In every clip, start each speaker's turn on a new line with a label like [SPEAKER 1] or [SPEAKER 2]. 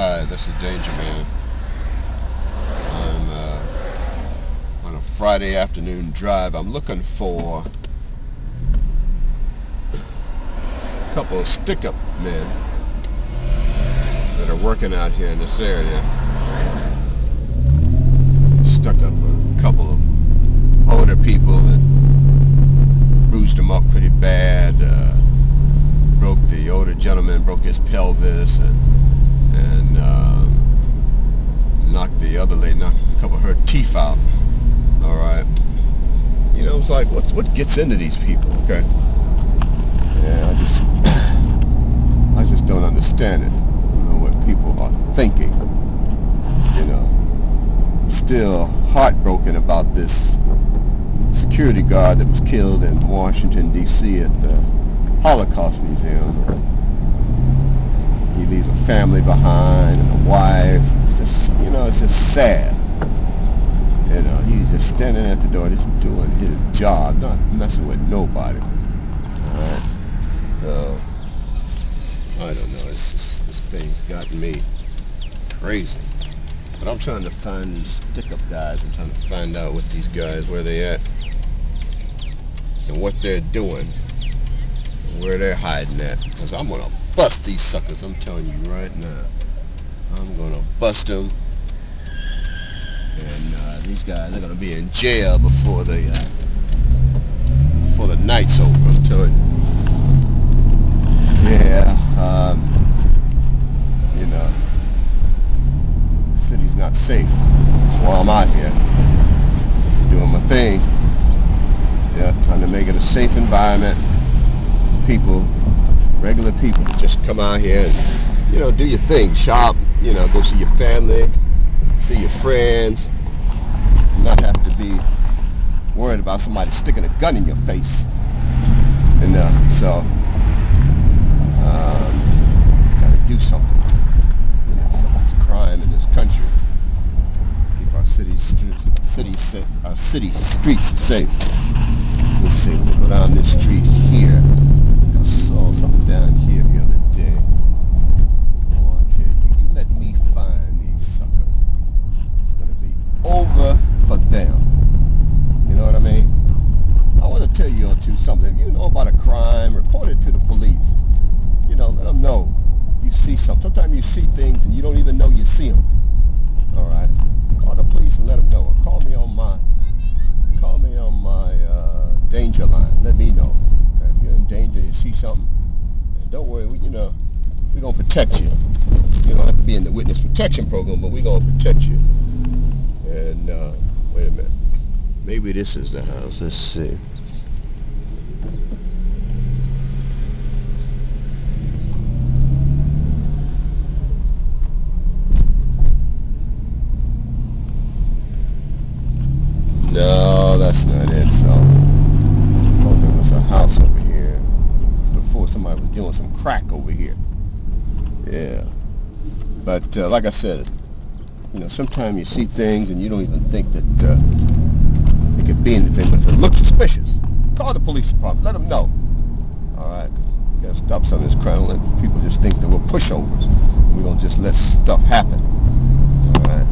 [SPEAKER 1] Hi, this is Danger Man. I'm uh, on a Friday afternoon drive. I'm looking for a couple of stick-up men that are working out here in this area. Stuck up a couple of older people and bruised them up pretty bad. Uh, broke the older gentleman broke his pelvis and and um, knocked the other lady, knocked a couple of her teeth out. All right. You know, it's like what what gets into these people, okay? Yeah, I just I just don't understand it. I don't know what people are thinking. You know, I'm still heartbroken about this security guard that was killed in Washington D.C. at the Holocaust Museum. He leaves a family behind and a wife. It's just, you know, it's just sad. You know, he's just standing at the door, just doing his job, not messing with nobody. All right. So, I don't know. It's just, this thing's got me crazy. But I'm trying to find these stick-up guys. I'm trying to find out what these guys, where they at, and what they're doing and where they're hiding at. Because I'm to bust these suckers, I'm telling you right now. I'm to bust them. And uh, these guys are to be in jail before the, uh, before the night's over, I'm telling you. Yeah, um, you know, the city's not safe. That's why I'm out here. Doing my thing. Yeah, trying to make it a safe environment people, regular people, just come out here and, you know, do your thing. Shop, you know, go see your family, see your friends, not have to be worried about somebody sticking a gun in your face. And uh, so, um, gotta do something. You know, this crime in this country. Keep our cities, cities, our city streets safe. Let's see, we'll go down this street here saw something down here the other day. Oh, I tell you, you let me find these suckers. It's gonna be over for them. You know what I mean? I want to tell you all too something. If you know about a crime, report it to the police. You know, let them know you see something. Sometimes you see things and you don't even know you see them. All right? Call the police and let them know. Or call me on my call me on my uh, danger line. Let me know If you're in danger, you see something, and don't worry, we, you know, we're to protect you. You don't have to be in the witness protection program, but we're to protect you. And, uh, wait a minute. Maybe this is the house. Let's see. No, that's not it, so there was a house over here Before somebody was doing some crack over here. Yeah. But uh, like I said, you know, sometimes you see things and you don't even think that uh, it could be anything. But if it looks suspicious, call the police department. Let them know. All right. We got to stop some of this crime. Let people just think that we're pushovers. We're to just let stuff happen. All right.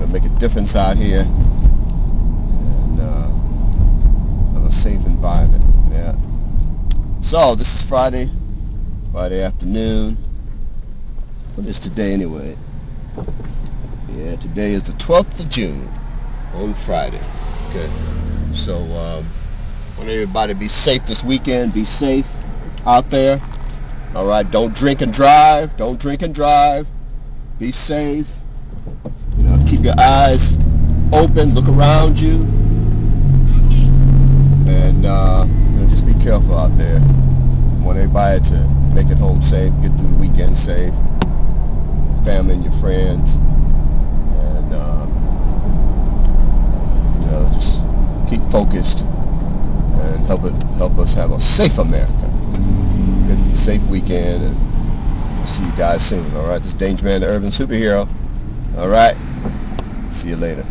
[SPEAKER 1] To make a difference out here and uh, have a safe Yeah. So, this is Friday, Friday afternoon. What is today anyway? Yeah, today is the 12th of June, on Friday. Okay, so um, want everybody be safe this weekend. Be safe out there. All right, don't drink and drive. Don't drink and drive. Be safe. You know, keep your eyes open. Look around you. And uh, just be careful out there. I want everybody to make it home safe, get through the weekend safe, family and your friends, and um, you know just keep focused and help it help us have a safe America. Good safe weekend, and see you guys soon. All right, this is Danger Man, the Urban Superhero. All right, see you later.